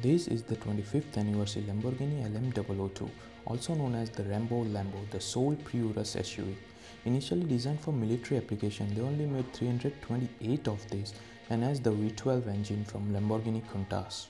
This is the 25th anniversary Lamborghini LM002, also known as the Rambo Lambo, the sole pre-Urus SUV. Initially designed for military application, they only made 328 of these and has the V12 engine from Lamborghini Countach.